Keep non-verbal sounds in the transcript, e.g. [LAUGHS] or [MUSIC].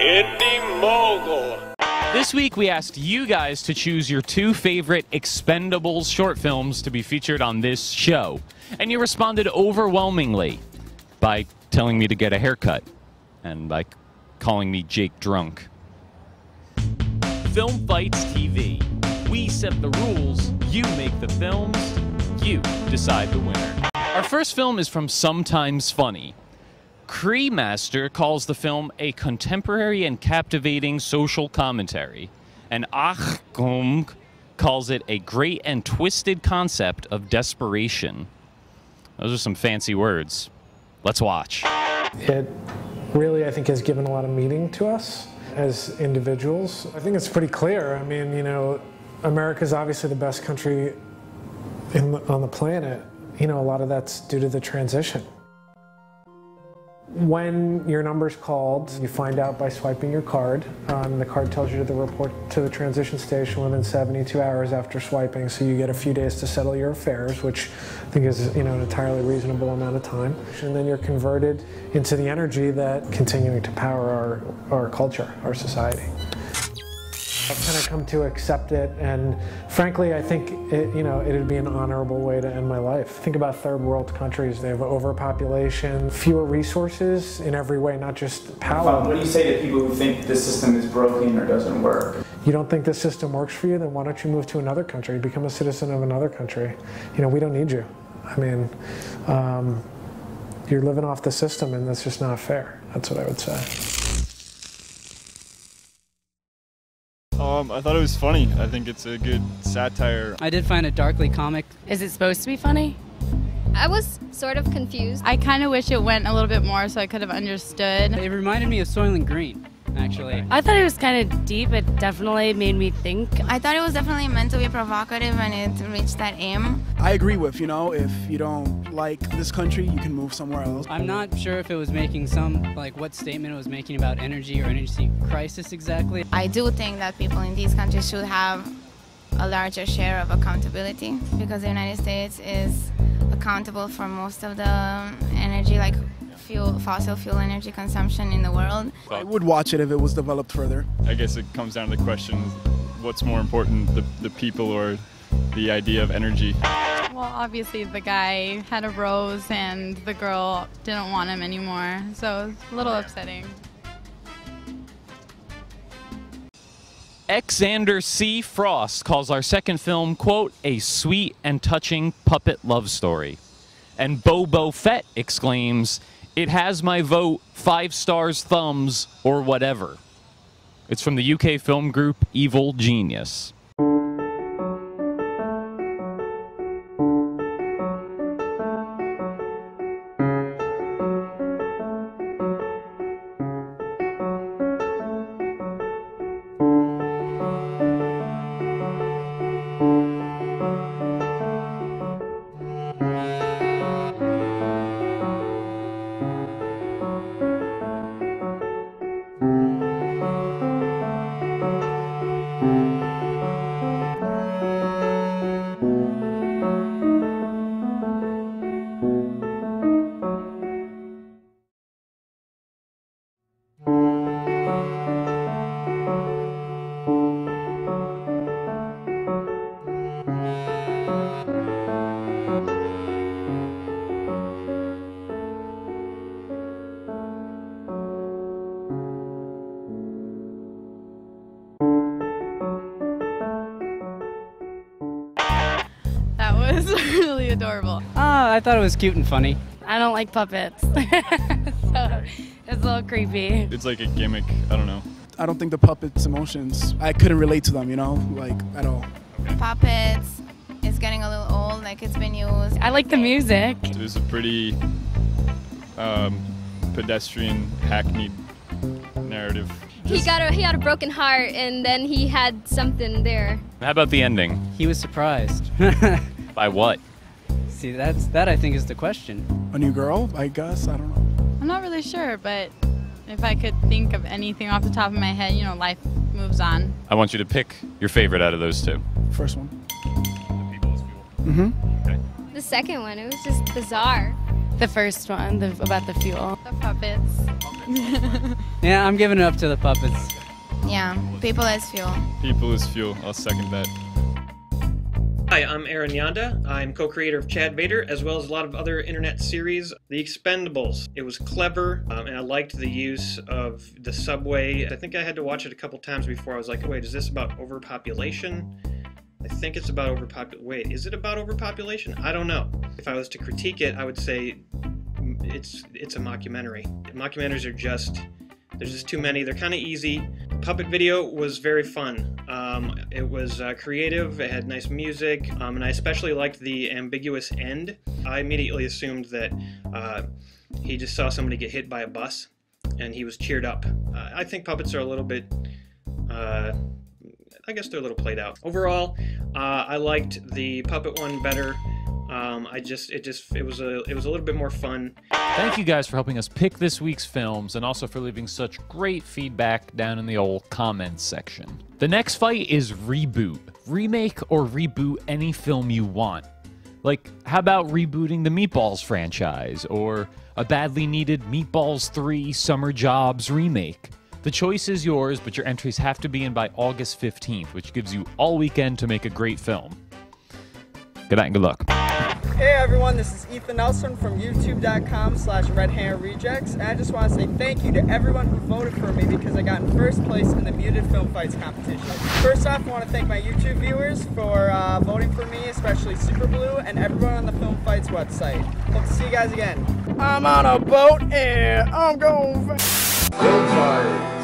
Indy Mogul. This week, we asked you guys to choose your two favorite Expendables short films to be featured on this show. And you responded overwhelmingly by telling me to get a haircut and by calling me Jake Drunk. Film Fights TV. We set the rules, you make the films, you decide the winner. Our first film is from Sometimes Funny. Cremaster calls the film a contemporary and captivating social commentary, and Achtung calls it a great and twisted concept of desperation. Those are some fancy words. Let's watch. It really, I think, has given a lot of meaning to us as individuals. I think it's pretty clear. I mean, you know, America's obviously the best country in, on the planet. You know, a lot of that's due to the transition. When your number's called, you find out by swiping your card. Um, the card tells you to report to the transition station within 72 hours after swiping, so you get a few days to settle your affairs, which I think is you know an entirely reasonable amount of time. And then you're converted into the energy that continuing to power our, our culture, our society. I've kind of come to accept it, and frankly, I think it, you know it'd be an honorable way to end my life. Think about third world countries; they have overpopulation, fewer resources in every way, not just power. What do you say to people who think the system is broken or doesn't work? You don't think this system works for you? Then why don't you move to another country, become a citizen of another country? You know, we don't need you. I mean, um, you're living off the system, and that's just not fair. That's what I would say. Um, I thought it was funny. I think it's a good satire. I did find it darkly comic. Is it supposed to be funny? I was sort of confused. I kind of wish it went a little bit more so I could have understood. It reminded me of Soylent Green, actually. I thought it was kind of deep. It definitely made me think. I thought it was definitely meant to be provocative and it reached that aim. I agree with, you know, if you don't like this country, you can move somewhere else. I'm not sure if it was making some, like, what statement it was making about energy or energy crisis exactly. I do think that people in these countries should have a larger share of accountability because the United States is accountable for most of the um, energy, like fuel, fossil fuel energy consumption in the world. I would watch it if it was developed further. I guess it comes down to the question what's more important, the, the people or the idea of energy? Well, obviously, the guy had a rose and the girl didn't want him anymore, so it's a little upsetting. Xander C. Frost calls our second film, quote, a sweet and touching puppet love story. And Bobo Fett exclaims, it has my vote, five stars, thumbs, or whatever. It's from the UK film group Evil Genius. That was [LAUGHS] really adorable. Oh, I thought it was cute and funny. I don't like puppets. [LAUGHS] so it's a little creepy. It's like a gimmick. I don't know. I don't think the puppets' emotions, I couldn't relate to them, you know, like at all. Puppets is getting a little old, like it's been used. I like the music. It was a pretty um, pedestrian, hackneyed narrative. He got a he had a broken heart and then he had something there. How about the ending? He was surprised. [LAUGHS] By what? See, that's that I think is the question. A new girl, I guess, I don't know. I'm not really sure, but if I could think of anything off the top of my head, you know, life moves on. I want you to pick your favorite out of those two. First one. The Mm-hmm. Okay. The second one, it was just bizarre. The first one, the, about the fuel. The puppets. [LAUGHS] Yeah, I'm giving it up to the puppets. Yeah, people as fuel. People as fuel. I'll second that. Hi, I'm Aaron Yonda. I'm co-creator of Chad Vader, as well as a lot of other internet series. The Expendables. It was clever, um, and I liked the use of the subway. I think I had to watch it a couple times before I was like, wait, is this about overpopulation? I think it's about overpopulation. Wait, is it about overpopulation? I don't know. If I was to critique it, I would say it's it's a mockumentary. Mockumentaries are just there's just too many. They're kind of easy. Puppet video was very fun. Um, it was uh, creative. It had nice music, um, and I especially liked the ambiguous end. I immediately assumed that uh, he just saw somebody get hit by a bus, and he was cheered up. Uh, I think puppets are a little bit. Uh, I guess they're a little played out. Overall, uh, I liked the puppet one better. Um, I just it just it was a it was a little bit more fun. Thank you guys for helping us pick this week's films and also for leaving such great feedback down in the old comments section. The next fight is reboot. Remake or reboot any film you want. Like, how about rebooting the Meatballs franchise or a badly needed Meatballs 3 Summer Jobs remake? The choice is yours, but your entries have to be in by August 15th, which gives you all weekend to make a great film. Good night and good luck. Hey everyone, this is Ethan Nelson from youtube.com slash redhandrejects and I just want to say thank you to everyone who voted for me because I got in first place in the Muted Film Fights competition. First off, I want to thank my YouTube viewers for uh, voting for me, especially Super Blue and everyone on the Film Fights website. Hope to see you guys again. I'm on a boat and I'm going... Film Fight!